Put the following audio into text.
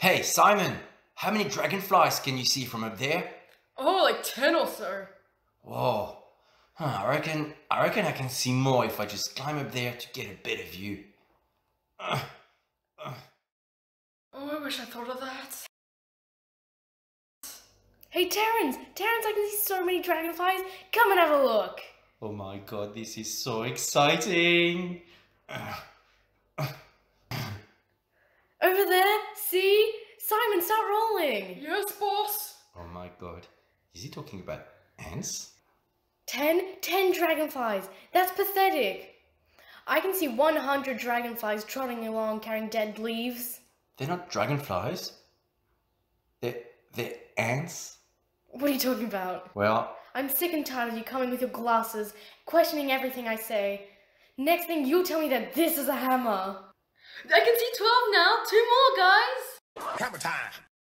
Hey, Simon, how many dragonflies can you see from up there? Oh, like 10 or so. Whoa. Huh, I reckon I reckon I can see more if I just climb up there to get a better view. Uh, uh. Oh, I wish I thought of that. Hey, Terrence! Terrence, I can see so many dragonflies. Come and have a look. Oh my god, this is so exciting! Uh, Over there, see? Simon, start rolling. Yes, boss. oh my god. Is he talking about ants? Ten? Ten dragonflies. That's pathetic. I can see 100 dragonflies trotting along carrying dead leaves. They're not dragonflies. They're, they're ants? What are you talking about? Well, I'm sick and tired of you coming with your glasses, questioning everything I say. Next thing you tell me that this is a hammer. I can see 12 now. Two more, guys. Hammer time.